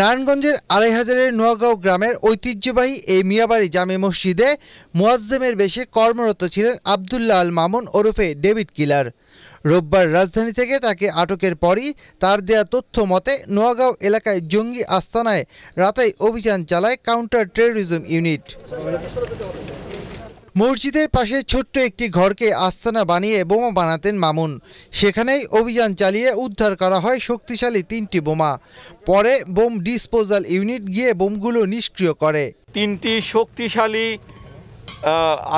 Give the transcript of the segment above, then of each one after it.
নারায়ণগঞ্জের আড়াই হাজারের নোয়াগাঁও গ্রামের ঐতিহ্যবাহী এই মিয়াবাড়ি জামে মসজিদে মোয়াজ্জেমের বেশে কর্মরত ছিলেন আবদুল্লাহ আল মামুন ওরফে ডেভিড কিলার। রোববার রাজধানী থেকে তাকে আটকের পরই তার দেয়া তথ্য মতে, নোয়াগাঁও এলাকায় জঙ্গি আস্তানায় রাতাই অভিযান চালায় কাউন্টার টেরোরিজম ইউনিট। মসজিদের পাশে ছোট্ট একটি ঘরকে আস্তানা বানিয়ে বোমা বানাতেন মামুন। সেখানেই অভিযান চালিয়ে উদ্ধার করা হয় শক্তিশালী তিনটি বোমা। পরে বোম ডিসপোজাল ইউনিট গিয়ে বোমগুলো নিষ্ক্রিয় করে। তিনটি শক্তিশালী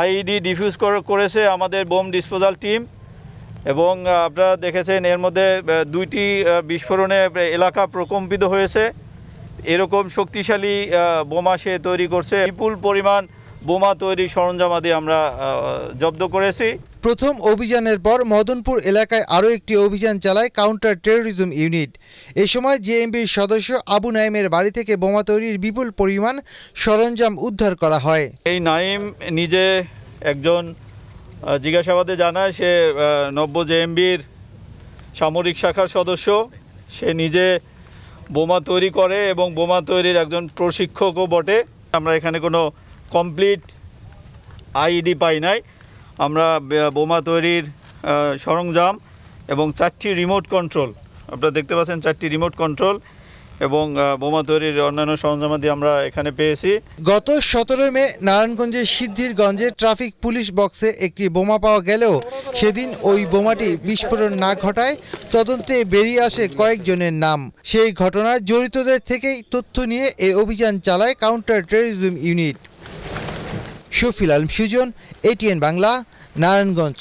আইডি ডিফিউজ করেছে আমাদের বোম ডিসপোজাল টিম। এবং আপনারা দেখেছেন এর মধ্যে দুইটি বিস্ফোরণে এলাকা প্রকম্পিত হয়েছে। এরকম শক্তিশালী বোমা সে তৈরি করছে। বিপুল পরিমাণ বোমা তৈরি সরঞ্জামাদি আমরা জব্দ করেছি। প্রথম অভিযানের পর মদনপুর এলাকায় আরও একটি অভিযান চালায় কাউন্টার টেরোরিজম ইউনিট। এ সময় জেএমবির সদস্য আবু নাইমের বাড়ি থেকে বোমা তৈরির বিপুল পরিমাণ সরঞ্জাম উদ্ধার করা হয়। এই নাইম নিজে একজন জিজ্ঞাসাবাদে জানায় সে নব্য জেএমবির সামরিক শাখার সদস্য। সে নিজে বোমা তৈরি করে এবং বোমা তৈরির একজন প্রশিক্ষকও বটে। আমরা এখানে কোনো কমপ্লিট আইডি পাই নাই। আমরা বোমা তৈরির সরঞ্জাম এবং চারটি রিমোট কন্ট্রোল আপনারা দেখতে পাচ্ছেন চারটি রিমোট কন্ট্রোল এবং বোমা তৈরির অন্যান্য সরঞ্জামাদি আমরা এখানে পেয়েছি। গত সতেরোই মে নারায়ণগঞ্জের সিদ্ধিরগঞ্জে ট্রাফিক পুলিশ বক্সে একটি বোমা পাওয়া গেলেও সেদিন ওই বোমাটি বিস্ফোরণ না ঘটায় তদন্তে বেরিয়ে আসে কয়েকজনের নাম। সেই ঘটনায় জড়িতদের থেকেই তথ্য নিয়ে এই অভিযান চালায় counter terrorism unit. Shafil Alam Sujan ATN Bangla Narayanganj